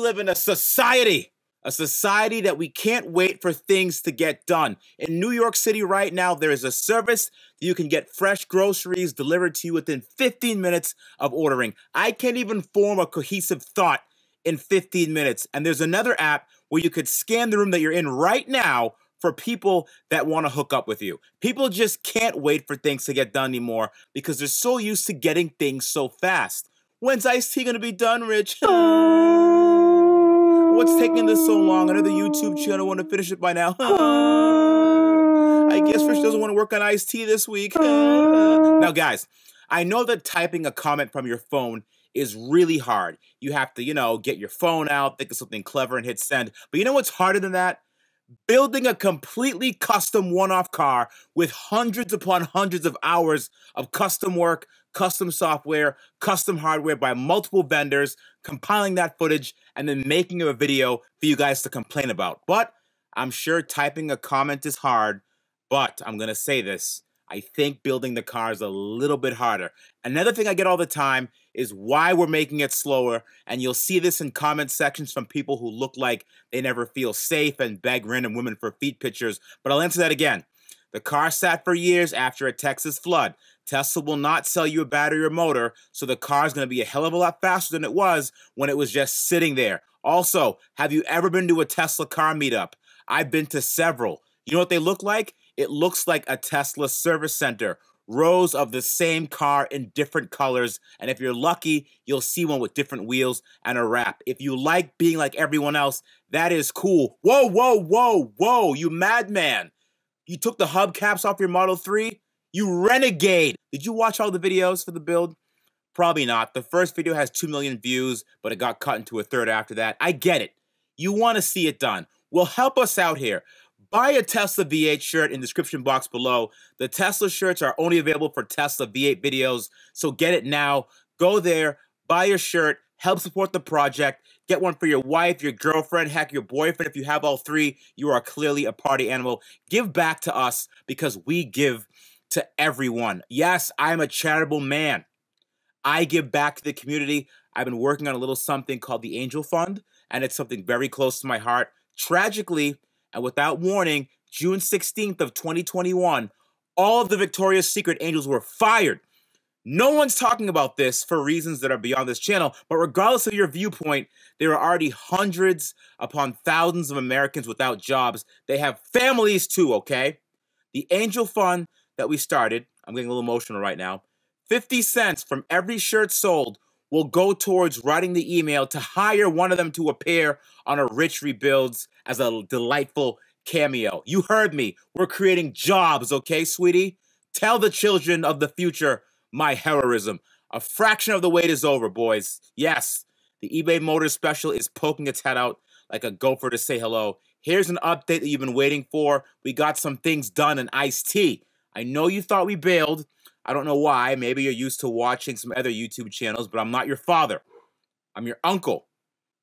live in a society, a society that we can't wait for things to get done. In New York City right now, there is a service that you can get fresh groceries delivered to you within 15 minutes of ordering. I can't even form a cohesive thought in 15 minutes. And there's another app where you could scan the room that you're in right now for people that want to hook up with you. People just can't wait for things to get done anymore because they're so used to getting things so fast. When's Ice T gonna be done, Rich? What's taking this so long? Another YouTube channel want to finish it by now. I guess Rich doesn't want to work on Ice T this week. now, guys, I know that typing a comment from your phone is really hard. You have to, you know, get your phone out, think of something clever, and hit send. But you know what's harder than that? Building a completely custom one off car with hundreds upon hundreds of hours of custom work, custom software, custom hardware by multiple vendors, compiling that footage, and then making a video for you guys to complain about. But I'm sure typing a comment is hard, but I'm to say this. I think building the car is a little bit harder. Another thing I get all the time is why we're making it slower. And you'll see this in comment sections from people who look like they never feel safe and beg random women for feet pictures. But I'll answer that again. The car sat for years after a Texas flood. Tesla will not sell you a battery or motor, so the car is going to be a hell of a lot faster than it was when it was just sitting there. Also, have you ever been to a Tesla car meetup? I've been to several. You know what they look like? It looks like a Tesla service center. Rows of the same car in different colors. And if you're lucky, you'll see one with different wheels and a wrap. If you like being like everyone else, that is cool. Whoa, whoa, whoa, whoa, you madman. You took the hubcaps off your Model 3? You renegade. Did you watch all the videos for the build? Probably not. The first video has 2 million views, but it got cut into a third after that. I get it. You want to see it done. Well, help us out here. Buy a Tesla V8 shirt in the description box below. The Tesla shirts are only available for Tesla V8 videos, so get it now. Go there, buy your shirt, help support the project. Get one for your wife, your girlfriend, heck, your boyfriend. If you have all three, you are clearly a party animal. Give back to us because we give to everyone. Yes, I am a charitable man. I give back to the community. I've been working on a little something called the Angel Fund, and it's something very close to my heart. Tragically, and without warning, June 16th of 2021, all of the Victoria's Secret Angels were fired. No one's talking about this for reasons that are beyond this channel, but regardless of your viewpoint, there are already hundreds upon thousands of Americans without jobs. They have families too, okay? The Angel Fund that we started, I'm getting a little emotional right now, 50 cents from every shirt sold will go towards writing the email to hire one of them to appear on a Rich Rebuilds as a delightful cameo. You heard me. We're creating jobs, okay, sweetie? Tell the children of the future my heroism. A fraction of the wait is over, boys. Yes, the eBay Motors special is poking its head out like a gopher to say hello. Here's an update that you've been waiting for. We got some things done in Ice T. I know you thought we bailed. I don't know why. Maybe you're used to watching some other YouTube channels, but I'm not your father. I'm your uncle.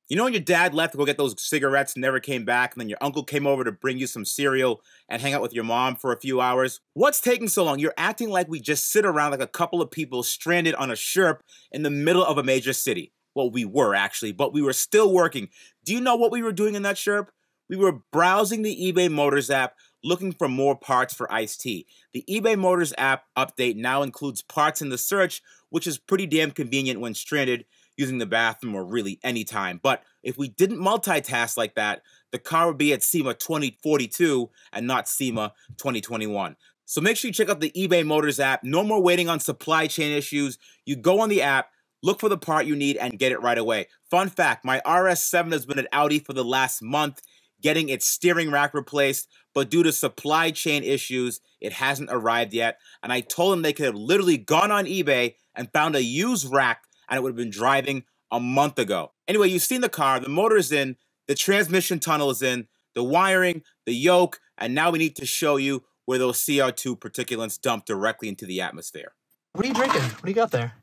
You know when your dad left to go get those cigarettes and never came back, and then your uncle came over to bring you some cereal and hang out with your mom for a few hours? What's taking so long? You're acting like we just sit around like a couple of people stranded on a sherp in the middle of a major city. Well, we were actually, but we were still working. Do you know what we were doing in that sherp? We were browsing the eBay Motors app, looking for more parts for Ice T. The eBay Motors app update now includes parts in the search, which is pretty damn convenient when stranded using the bathroom or really any time. But if we didn't multitask like that, the car would be at SEMA 2042 and not SEMA 2021. So make sure you check out the eBay Motors app. No more waiting on supply chain issues. You go on the app, look for the part you need, and get it right away. Fun fact my RS7 has been at Audi for the last month getting its steering rack replaced, but due to supply chain issues, it hasn't arrived yet. And I told them they could have literally gone on eBay and found a used rack and it would have been driving a month ago. Anyway, you've seen the car, the motor is in, the transmission tunnel is in, the wiring, the yoke, and now we need to show you where those CO2 particulates dump directly into the atmosphere. What are you drinking? What do you got there?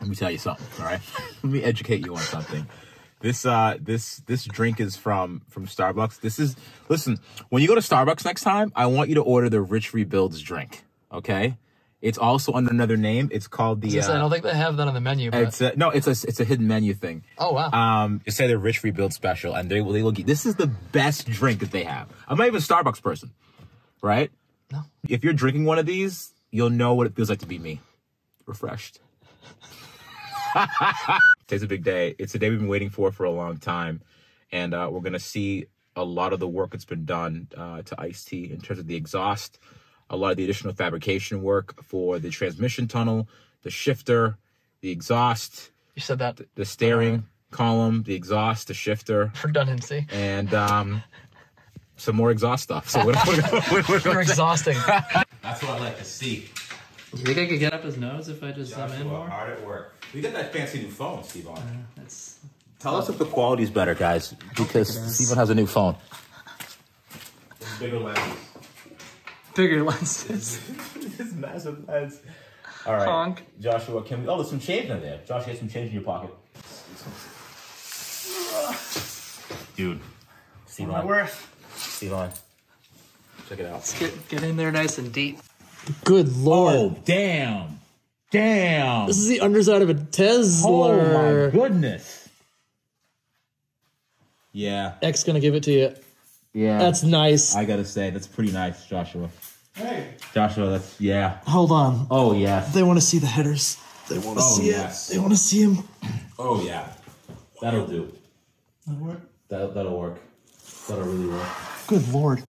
Let me tell you something, all right? Let me educate you on something. This uh this this drink is from from Starbucks. This is listen, when you go to Starbucks next time, I want you to order the Rich Rebuilds drink, okay? It's also under another name. It's called the. I Uh, don't think they have that on the menu. But... it's a, no, it's a it's a hidden menu thing. oh wow. Um, just say the Rich Rebuild Special, and they will they will. Get, this is the best drink that they have. I'm not even a Starbucks person, right? No. If you're drinking one of these, you'll know what it feels like to be me, refreshed. Today's a big day. It's a day we've been waiting for for a long time, and uh, we're gonna see a lot of the work that's been done uh, to Ice T in terms of the exhaust, a lot of the additional fabrication work for the transmission tunnel, the shifter, the exhaust you said that the steering column, the exhaust, the shifter, redundancy. and um, some more exhaust stuff. So what, what, what, what, You're exhausting. that's what I like to see. you think I could get up his nose if I just zoom in more? hard at work. We got that fancy new phone, Steve. On. That's Tell us if the quality's better, guys, because Stevon has a new phone. Bigger lens. Bigger lenses. this massive lens. All right, Honk. Joshua. Can we? Oh, there's some change in there. Josh, get some change in your pocket. Dude, Stevon. worth. Stevon. Check it out. Get, get in there nice and deep. Good lord. Oh, damn. Damn. This is the underside of a Tesla. Oh my goodness. Yeah. X gonna give it to you. Yeah. That's nice. I gotta say, that's pretty nice, Joshua. Hey. Joshua, that's yeah. Hold on. Oh yeah. They want to see the headers. They want to Oh, see yes. it. They want to see him. Oh yeah. That'll do. That'll work? That'll that'll work. That'll really work. Good lord.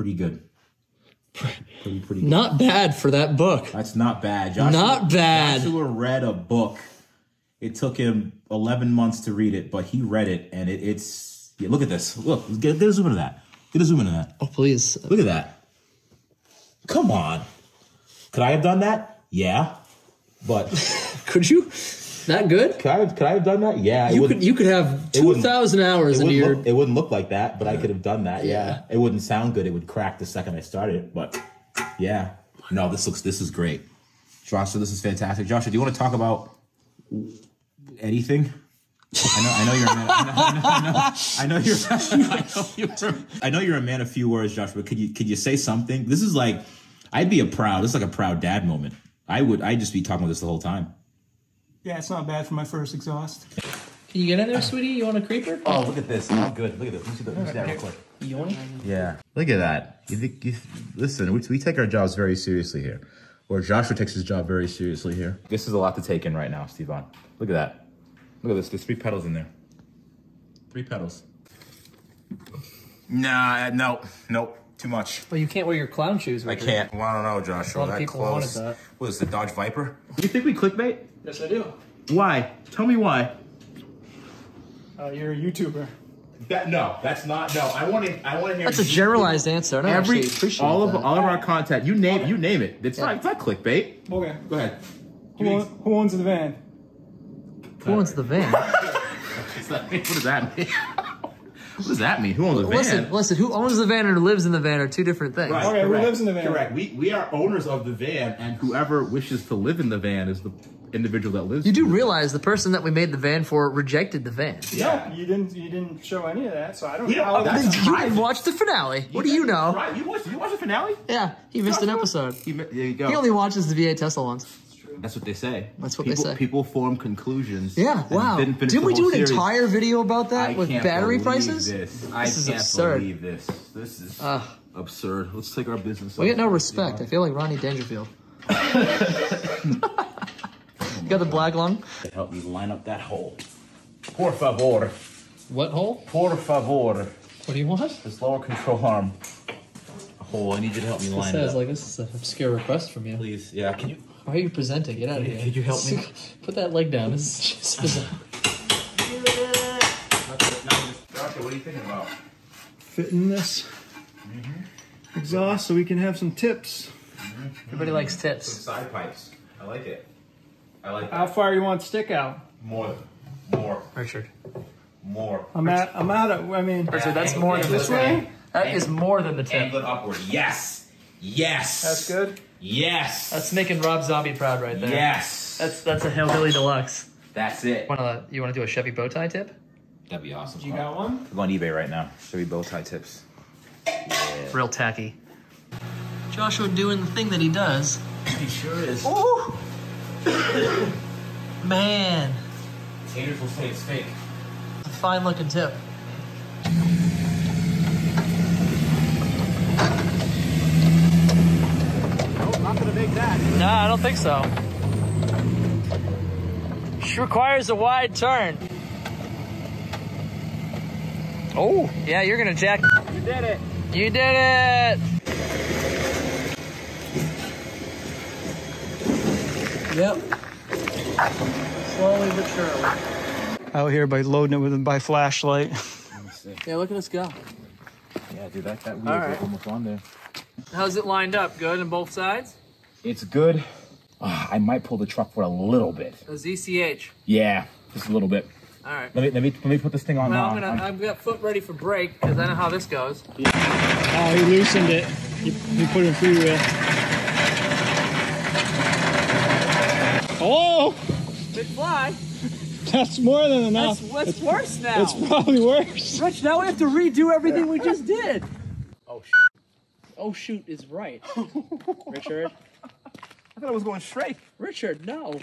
Pretty good. Pretty pretty good. Not bad for that book. That's not bad. Joshua, Not bad. Joshua read a book. It took him 11 months to read it, but he read it, and it, it's yeah. Look at this. Look, get, get a zoom into that. Get a zoom into that. Oh please. Look at that. Come on. Could I have done that? Yeah. But Could you? That good? could I have, could I have done that? Yeah. You could. You could have two thousand hours wouldn't, your. look, it wouldn't look like that, but I could have done that. Yeah. Yeah. It wouldn't sound good. It would crack the second I started. But yeah. No, this looks this is great. Joshua, this is fantastic. Joshua, do you want to talk about anything? I know, I know you're a man. I know, I know, I know, I know you're. I know you're. I know you're a man of few words, Joshua. But could you could you say something? This is like, I'd be a proud. This is like a proud dad moment. I would. I'd just be talking about this the whole time. Yeah, it's not bad for my first exhaust. Can you get in there, sweetie? You want a creeper? Oh, look at this. I'm good. Look at this. Let me see, the, let me see that real quick. You want? Yeah. Look at that. You think, you, listen, we, we take our jobs very seriously here. Or Joshua takes his job very seriously here. This is a lot to take in right now, Stevon. Look at that. Look at this. There's three pedals in there. Three pedals. Nah, uh, no, nope. Too much. Well, you can't wear your clown shoes. I can't. Well, I don't know, Joshua. A lot of that people close. wanted that. What is the Dodge Viper? Do you think we clickbait? Yes, I do. Why? Tell me why. Uh, you're a YouTuber. That no, that's not no. I want to. I want to hear. That's a generalized answer. I don't Every actually appreciate all of that. all of our content. You name you name it. It's not it's not clickbait. Okay. Go ahead. Who, own- who owns the van? Who owns the van? What does that mean? what does that mean? Who owns the van? listen, listen. Who owns the van or lives in the van are two different things. Right, Okay, who lives in the van? Correct. We we are owners of the van, and whoever wishes to live in the van is the individual that lives. You do realize the person that we made the van for rejected the van. Yeah. No, you didn't. You didn't show any of that, so I don't We know. don't- How that's- that's, You didn't watch the finale. What do you know? Right. You watched. You watched the finale. Yeah, he missed an episode. He, there you go. He only watches the V8 Tesla ones. That's what they say. That's what they say. People form conclusions. Yeah, wow. didn't finish Didn't we do an series. entire video about that I with can't battery believe prices? This. I This is can't absurd. believe this. This is Ugh. absurd. Let's take our business. We off. get no respect. I feel like Rodney Dangerfield. you got the black lung? Help me line up that hole. Por favor. What hole? Por favor. What do you want? This lower control arm. hole. I need you to help me This line it says up. like this is an obscure request from you. Please, yeah. Can you? Why are you presenting? Get out of here. you- could you help me? Put that leg down. This is just present. Doctor, what are you thinking about? Fitting this mm-hmm. exhaust so we can have some tips. Mm-hmm. Everybody likes tips. Some tips. side pipes. I like it. I like How far you want stick out? More, more, Richard. more. I'm at. I'm out of. I mean, Richard, that's more than the this tip. way. That is more than the tip. Angle it upward. Yes. Yes. That's good. Yes. That's making Rob Zombie proud right there. yes. That's that's a hillbilly deluxe. That's it. Wanna you wanna do a Chevy bow tie tip? That'd be awesome. You got one? I'm on eBay right now. Chevy bow tie tips. Real tacky. Joshua doing the thing that he does. He sure is. Ooh. Man, Haters will say it's fake. a fine looking tip. Nope, not gonna make that. No, I don't think so. She requires a wide turn. Oh, yeah, you're gonna jack. You did it. You did it! Yep. Slowly but surely. Out here by loading it with by flashlight. Yeah, look at us go. Yeah, dude, that, that All right. almost on there. How's it lined up? Good on both sides? It's good. Ah, I might pull the truck for a little bit. A ZCH. Yeah, just a little bit. All right. Let me let me let me put this thing on. Well, uh, I'm gonna. on- I've got foot ready for brake because I know how this goes. Oh, he loosened it. You, you put in free Oh, Big fly. that's more than enough. That's what's worse now. It's probably worse. Rich, now we have to redo everything we just did. Oh shoot. Oh shoot is right. Richard. I thought I was going straight. Richard, no.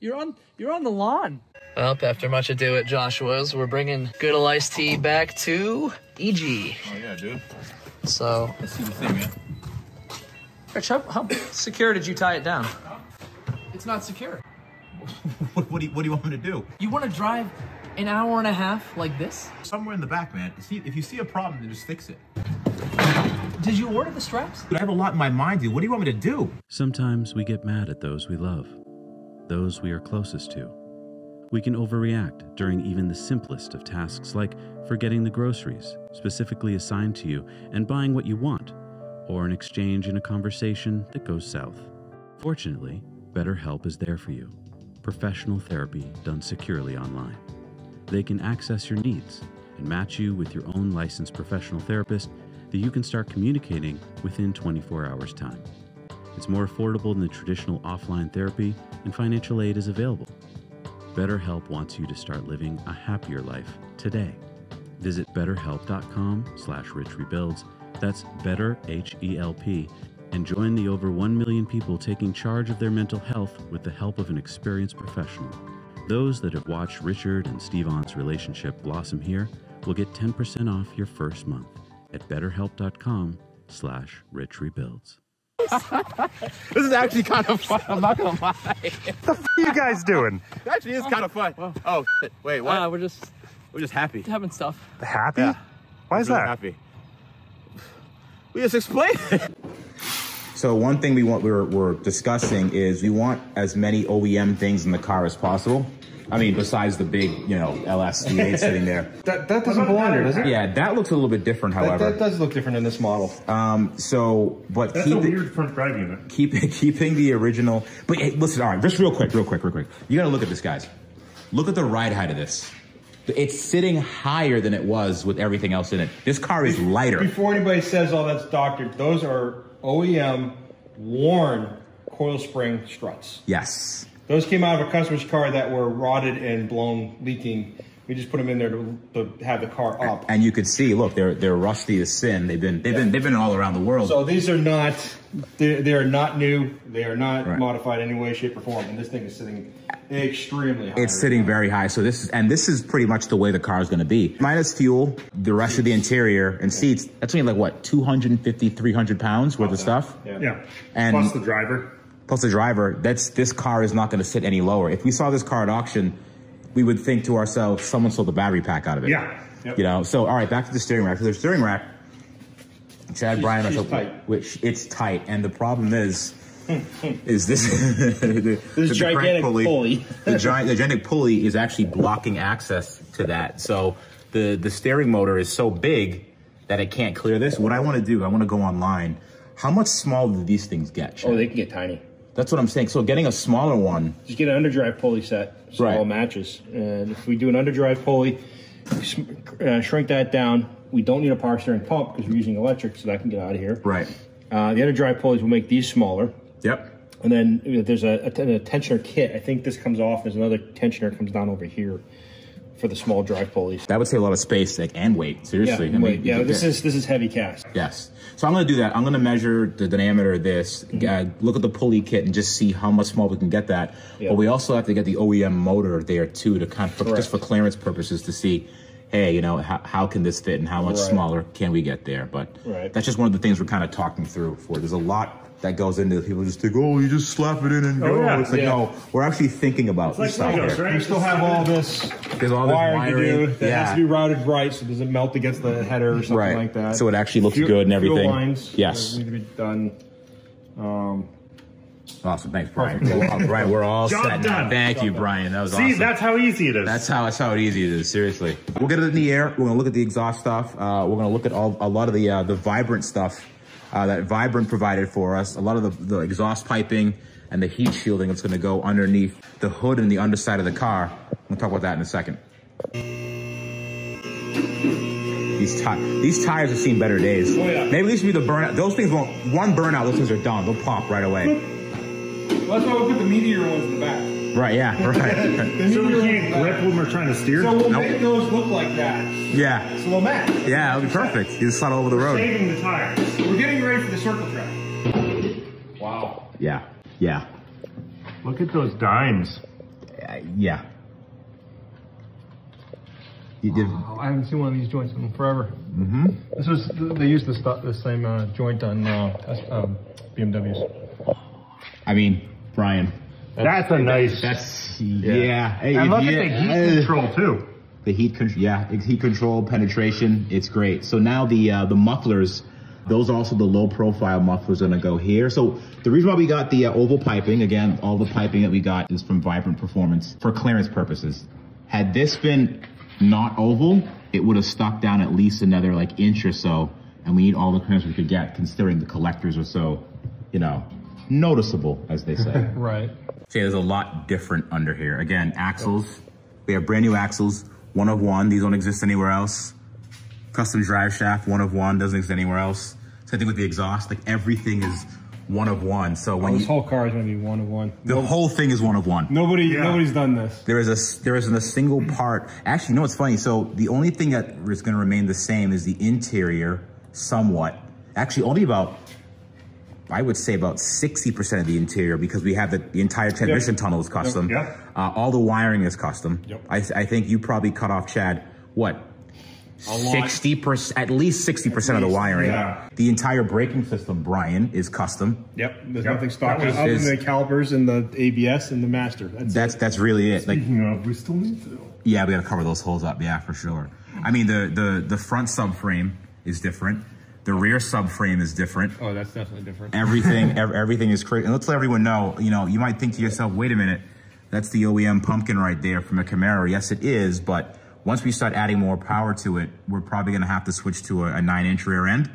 You're on you're on the lawn. Well, after much ado at Joshua's, we're bringing good ol' Ice T back to EG. oh yeah, dude. So, Let's see the thing, man. Rich, how, how secure did you tie it down? It's not secure. What, what do you what do you want me to do? You want to drive an hour and a half like this? Somewhere in the back, man. See, if you see a problem, then just fix it. Did you order the straps? Dude, I have a lot in my mind, dude. What do you want me to do? Sometimes we get mad at those we love, those we are closest to. We can overreact during even the simplest of tasks like forgetting the groceries specifically assigned to you and buying what you want, or an exchange in a conversation that goes south. Fortunately, BetterHelp is there for you. Professional therapy done securely online. They can access your needs and match you with your own licensed professional therapist that you can start communicating within 24 hours' time. It's more affordable than the traditional offline therapy, and financial aid is available. BetterHelp wants you to start living a happier life today. Visit betterhelp.com slash richrebuilds. That's better, H-E-L-P, and join the over 1 million people taking charge of their mental health with the help of an experienced professional. Those that have watched Richard and Steve Stevon's relationship blossom here will get 10% off your first month at betterhelp.com slash richrebuilds. This is actually kind of fun. I'm not gonna lie. What are you guys doing? It actually is kind of fun. Oh, shit. wait, what? Uh, we're just We're just happy. having stuff. Happy? Yeah. Why is Really that? Happy. We just explained it. So one thing we want we're, we're discussing is we want as many OEM things in the car as possible. I mean, besides the big, you know, LS V8 sitting there. That, that doesn't belong there, does it? Yeah, that looks a little bit different, however. that does look different in this model. Um, so, but That's keep a it- weird front drive unit. keep keeping the original. But hey, listen, all right, just real quick, real quick, real quick. You got to look at this, guys. Look at the ride height of this. It's sitting higher than it was with everything else in it. This car is lighter. Before anybody says all that's doctored, those are OEM worn coil spring struts. Yes. Those came out of a customer's car that were rotted and blown, leaking. We just put them in there to, to have the car up. And you could see, look, they're they're rusty as sin. They've been they've been they've been all around the world. So these are not, they, they are not new. They are not Right. modified in any way, shape, or form. And this thing is sitting extremely high. It's sitting very high. So this is, and this is pretty much the way the car is going to be. Minus fuel, the rest of the interior and seats, that's only like what, 250, 300 pounds worth of stuff? Yeah. Yeah. And- Plus the driver. Plus the driver, that's, this car is not going to sit any lower. If we saw this car at auction, we would think to ourselves, someone sold the battery pack out of it. Yeah. Yep. You know, so all right, back to the steering rack. So the steering rack, Chad She's- Bryan, she's so- tight. which it's tight, and the problem is, is this the, This gigantic pulley. the giant, the gigantic pulley is actually blocking access to that. So the the steering motor is so big that it can't clear this. What I want to do, I want to go online. How much smaller do these things get? Chad? Oh, they can get tiny. That's what I'm saying. So getting a smaller one, Just get an underdrive pulley set, so Right. it all matches. And if we do an underdrive pulley, uh, shrink that down. We don't need a power steering pump because we're using electric, so that can get out of here. right? Uh, the underdrive pulleys will make these smaller. Yep. And then uh, there's a, a, a tensioner kit. I think this comes off. There's another tensioner comes down over here for the small drive pulleys. That would save a lot of space like, and weight. Seriously. Yeah, I mean, wait, yeah. This is this is heavy cast. Yes. So I'm going to do that. I'm going to measure the diameter of this, uh, look at the pulley kit, and just see how much small we can get that. Yeah. But we also have to get the OEM motor there too to kind of for, just for clearance purposes to see, hey, you know, how, how can this fit and how much Right. smaller can we get there? But Right. that's just one of the things we're kind of talking through. For there's a lot that goes into it. People just think, oh, you just slap it in and go. yeah. It's like Yeah. no, we're actually thinking about like stuff Legos, here. right? We still have all this There's all this wiring, to do that Yeah. has to be routed right so it doesn't melt against the header or something Right. like that. So it actually looks Fuel- good and everything. Fuel lines Yes. need to be done. Um, Awesome. Thanks, Brian. Well, Brian, we're all Job set. now. done. Thank you, Brian. That was See, awesome. See, that's how easy it is. That's how that's how easy it is. Seriously, we'll get it in the air. We're gonna look at the exhaust stuff. Uh, we're gonna look at all a lot of the uh, the vibrant stuff uh, that Vibrant provided for us. A lot of the, the exhaust piping and the heat shielding that's gonna go underneath the hood and the underside of the car. We'll talk about that in a second. These these tires have seen better days. Oh, yeah. Maybe these should be the burnout. Those things won't. One burnout, those things are done. They'll pop right away. well, that's why we put the meteor ones in the back. Right? Yeah. Right. so we can't grip when we're trying to steer. So we'll Nope. make those look like that. yeah. So they'll match. Yeah. It'll be perfect. You just slide all over the road. Saving the tires. We're getting ready for the circle track. Wow. Yeah. Yeah. Look at those dimes. Uh, yeah. You did. Oh, I haven't seen one of these joints in forever. Mm-hmm. This was they used this the same uh, joint on uh, um, BMWs. I mean, Brian. That's a nice. That's yeah. Hey, and if look you- at the heat uh, control too. The heat control. Yeah, heat control penetration. It's great. So now the uh, the mufflers. Those are also the low profile mufflers are gonna go here. So the reason why we got the uh, oval piping, again, all the piping that we got is from Vibrant Performance for clearance purposes. Had this been not oval, it would have stuck down at least another like inch or so, and we need all the clearance we could get, considering the collectors are so, you know, noticeable, as they say. Right. See, there's a lot different under here. Again, axles. We have brand new axles, one of one. These don't exist anywhere else. Custom drive shaft, one of one, doesn't exist anywhere else. Same thing with the exhaust. Like everything is one of one. So when oh, this you, whole car is gonna be one of one. the whole thing is one of one. Nobody, Yeah. nobody's done this. There is a there isn't a single part. Actually, you know what's funny? So the only thing that is going to remain the same is the interior, somewhat. Actually, only about I would say about sixty percent of the interior because we have the, the entire transmission tunnel is custom. Yep. Uh, all the wiring is custom. Yep. I, I think you probably cut off Chad. What? Sixty percent, at least sixty percent of the wiring. yeah. The entire braking system, Brian, is custom. Yep. There's Yep. nothing stock That was- other than the calipers and the ABS and the master. That's, That's that's really it. Like You know, we still need to. Yeah, we gotta cover those holes up. Yeah, for sure. I mean, the the the front subframe is different. The rear subframe is different. oh, that's definitely different. Everything ev- everything is crazy. And let's let everyone know. You know, you might think to yourself, "Wait a minute, that's the OEM pumpkin right there from a Camaro." Yes, it is. But once we start adding more power to it, we're probably gonna have to switch to a, a nine-inch rear end,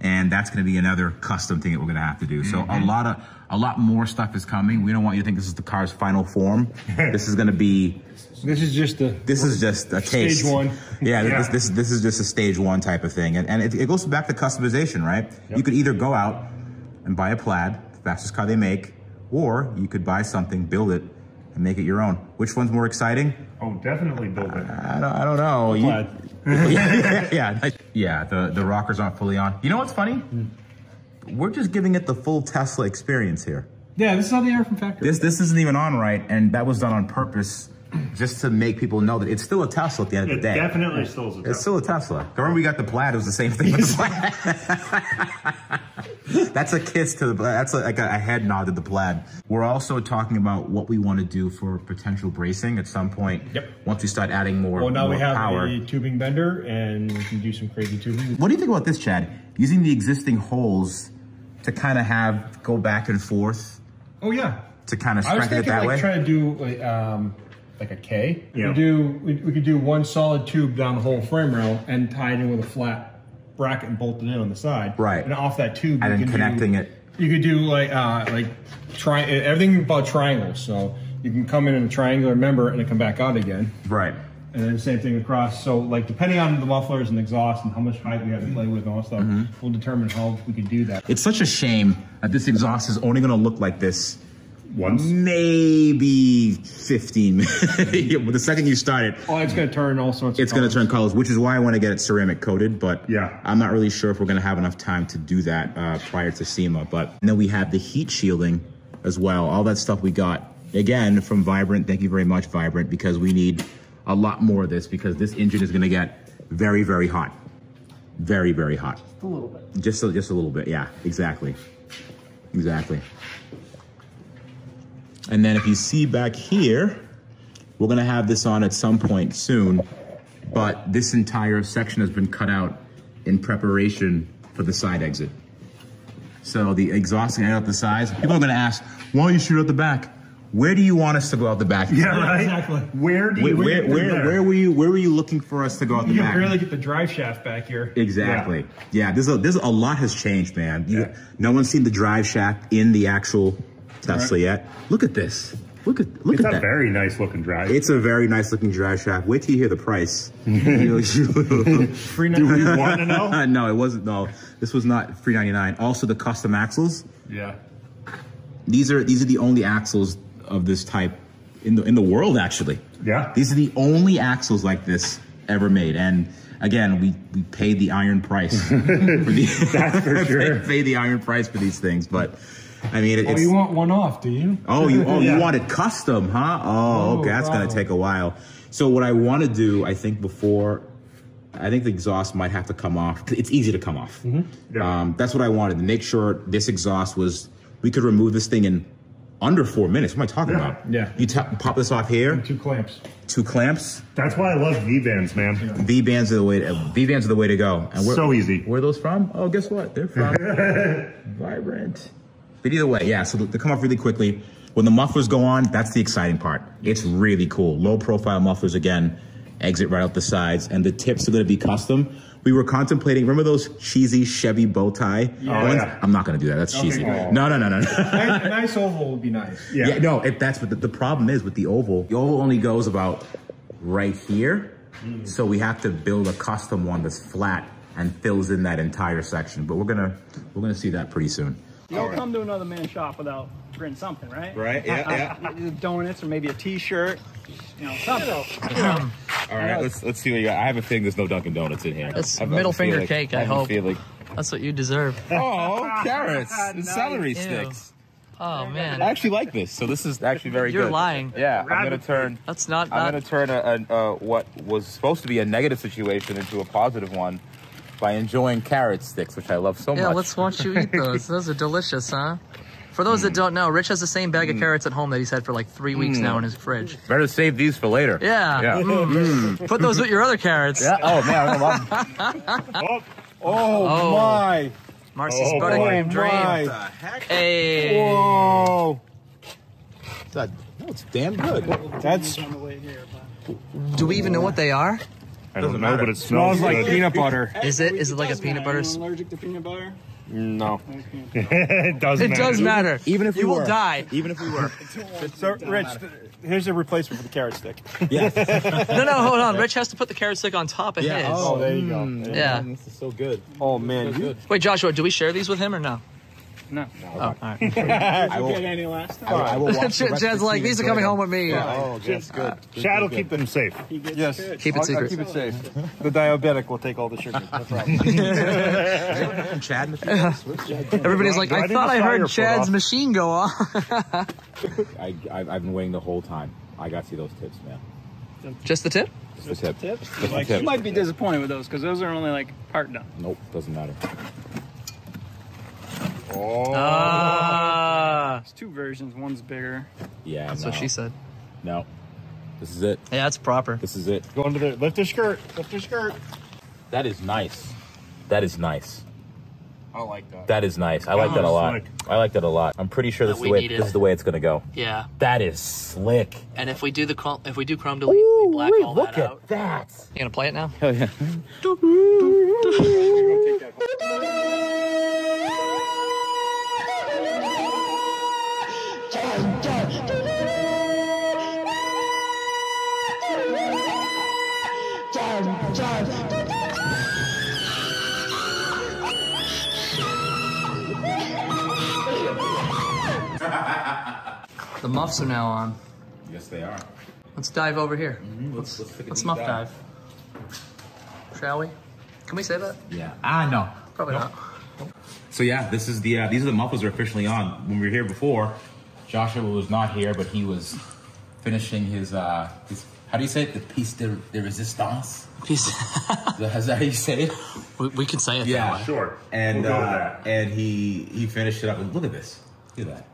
and that's gonna be another custom thing that we're gonna have to do. So a mm-hmm. lot of a lot more stuff is coming. We don't want you to think this is the car's final form. this is gonna be This is just a. this is just a Stage taste. one. Yeah, Yeah. This, this this is just a stage one type of thing, and and it, it goes back to customization, right? You could either go out and buy a plaid, the fastest car they make, or you could buy something, build it, and make it your own. Which one's more exciting? Oh, definitely build it. I don't I don't know. You- Plaid. yeah, yeah, yeah. The the rockers aren't fully on. You know what's funny? We're just giving it the full Tesla experience here. Yeah, this is how the air from factory. This this isn't even on right, and that was done on purpose, just to make people know that it's still a Tesla at the end of the day. definitely still is a It's still a Tesla. Remember we got the plaid, it was the same thing with the plaid. That's a kiss to the. That's like a, a head nod to the plaid. We're also talking about what we want to do for potential bracing at some point. Yep. Once we start adding more, Well, now more we have power. a tubing bender, and we can do some crazy tubing. What do you think about this, Chad? Using the existing holes to kind of have go back and forth Oh yeah, to kind of I was strengthen it thinking that like way. trying to do like um like a K. Yeah. We do we, we could do one solid tube down the whole frame rail and tie it in with a flat bracket and bolt it in on the side. Right. And off that tube, And you then connecting do, it. You could do like uh like try everything about triangles. So you can come in in a triangular member and then come back out again. right. And then the same thing across. So like depending on the mufflers and exhaust and how much height we have to play with and all that stuff, Mm-hmm. we'll determine how we can do that. It's such a shame that this exhaust is only going to look like this Once. maybe 15 minutes. But the second you start it, Oh, it's gonna turn all sorts. it's going to turn colors, which is why I want to get it ceramic coated. But Yeah. I'm not really sure if we're going to have enough time to do that uh, prior to SEMA. But and then we have the heat shielding as well. All that stuff we got again from Vibrant. Thank you very much, Vibrant, because we need a lot more of this because this engine is going to get very, very hot, very, very hot. Just a little bit. Just a, just a little bit. Yeah, exactly. Exactly. And then if you see back here, we're going to have this on at some point soon, but this entire section has been cut out in preparation for the side exit. So the exhaust can out the sides. People are going to ask, why don't you shoot out the back? Where do you want us to go out the back? Yeah, right. Exactly. Where do you where, get where, where were you? Where were you looking for us to go out the You back? can barely get the drive shaft back here. Exactly. Yeah, there's a there's a lot has changed, man. You, Yeah. No one's seen the drive shaft in the actual Tesla yet. Look at this. Look at look It's at a that. very nice looking drive. it's a very nice looking drive shaft. Wait till you hear the price. Free do we want to know? no, it wasn't. No, this was not free ninety nine. Also, the custom axles. Yeah. These are these are the only axles of this type in the in the world. Actually, Yeah. these are the only axles like this ever made. And again, we we paid the iron price for the. That's for sure. pay the iron price for these things, but I mean, it, Oh, you want one off, do you? Oh, you oh Yeah. you want it custom, huh? Oh, Oh, okay, that's gonna take a while. So what I want to do, I think before, I think the exhaust might have to come off. It's easy to come off. Mm-hmm. Yeah. Um, that's what I wanted to make sure this exhaust was. We could remove this thing in under four minutes. What am I talking Yeah. about? Yeah. You ta pop this off here, Two clamps. two clamps. That's why I love V bands, man. V bands are the way. To, v bands are the way to go. And where, So easy. Where are those from? Oh, guess what? They're from Vibrant. But either way, yeah. So they come off really quickly. When the mufflers go on, that's the exciting part. It's really cool. Low profile mufflers again, exit right out the sides, and the tips are going to be custom. We were contemplating. Remember those cheesy Chevy bow tie oh, ones? yeah. I'm not going to do that. That's cheesy. good. No, no, no, no. nice, a nice oval would be nice. Yeah. Yeah, no, it, that's what the, the problem is with the oval. The oval only goes about right here, hmm. so we have to build a custom one that's flat and fills in that entire section. But we're gonna we're gonna see that pretty soon. You don't come to another man's shop without bringing something, right? Right, yeah, yeah. Donuts or maybe a T-shirt, you know, something. All right, let's let's see what you got. I have a thing. there's no Dunkin' Donuts in here. That's I have a middle finger feeling- cake, I have a hope. feeling- That's what you deserve. Oh, carrots and celery Ew. sticks. Oh man, I actually like this, so this is actually very good. You're lying. Yeah, I'm gonna turn. that's not. I'm not going to turn a, a, a what was supposed to be a negative situation into a positive one by enjoying carrot sticks, which I love so yeah, much. Yeah, let's watch you eat those. Those are delicious, huh? For those that mm. don't know, Rich has the same bag of mm. carrots at home that he's had for like three weeks now mm. in his fridge. Better save these for later. Yeah. Yeah. Mm. Put those with your other carrots. Yeah. Oh man, I love them. Oh, Oh, Oh. my! Marcy's Oh, buttercream boy. dream. Hey. Whoa! That, no, it's damn good. that's on the way here, Do we even know what they are? I don't know, matter. but it smells, Smells like good. peanut butter. Is it? Is it like a peanut matter. butter? Anyone allergic to peanut butter? No. it does It matter. does matter. Even if you we will were. die. Even if we were. So, Rich, here's a replacement for the carrot stick. yeah. No, no, hold on. Rich has to put the carrot stick on top of Yeah. his. Oh, there you go. Mm. Yeah. This is so good. Oh man, you, Wait, Joshua, do we share these with him or no? No. Oh, all right. I will. Get any last I will, time? I will watch the Jed's like, these are coming home with me. Oh, that's good. Chad will keep them safe. Yes. good. Keep it I'll, I'll secret. keep it safe. The diabetic will take all the sugar. No problem. Chad, Everybody's like, I thought I heard Chad's machine go off. I, I've, I've been waiting the whole time. I got to see those tips, man. Just the tip? Just the tip. Tips? Just the tip. you might be disappointed with those because those are only like part done. Nope, doesn't matter. Oh. Ah, There's two versions. One's bigger. Yeah, that's no. what she said. No, this is it. Yeah, that's proper. This is it. Go under there. lift your skirt. Lift your skirt. That is nice. That is nice. I like that. That is nice. I like that a lot. Slick. I like that a lot. I'm pretty sure That this is the way needed. this is the way it's gonna go. Yeah, That is slick. and if we do the chrome, if we do chrome delete, we black all look that at out. that. You gonna play it now? Hell yeah. The muffs are now on. Yes, they are. Let's dive over here. Let's let's, take a Let's deep muff dive. Shall we? Can we say that? Yeah. Ah, no. Probably not. So yeah, this is the uh, these are the mufflers are officially on. When we were here before, Joshua was not here, but he was finishing his uh his how do you say it? The piece de, de resistance. Piece. Is that how you say it? we, we can say it Yeah. that way. Sure. And We'll uh, and he he finished it up. And look at this. Look at that.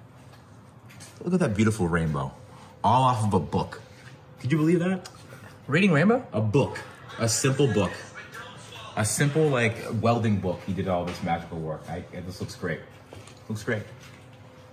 Look at that beautiful rainbow, all off of a book. Could you believe that? Reading Rainbow? A book, a simple book, a simple like welding book. He did all this magical work. I, and this looks great. Looks great.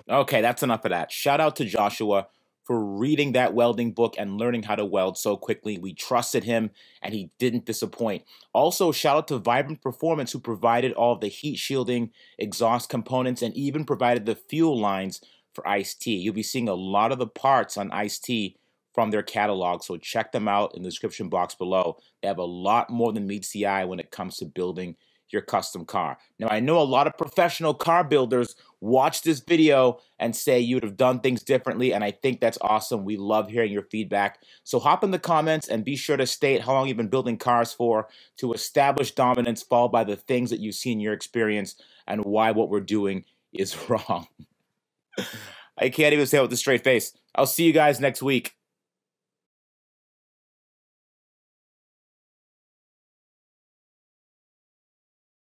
Okay, that's enough of that. Shout out to Joshua for reading that welding book and learning how to weld so quickly. We trusted him and he didn't disappoint. Also, shout out to Vibrant Performance who provided all of the heat shielding, exhaust components, and even provided the fuel lines for Ice T. You'll be seeing a lot of the parts on Ice T from their catalog, so check them out in the description box below. They have a lot more than meets the eye when it comes to building your custom car. Now, I know a lot of professional car builders watch this video and say you would have done things differently, and I think that's awesome. We love hearing your feedback. So hop in the comments and be sure to state how long you've been building cars for to establish dominance, followed by the things that you see in your experience and why what we're doing is wrong. I can't even say it with a straight face. I'll see you guys next week.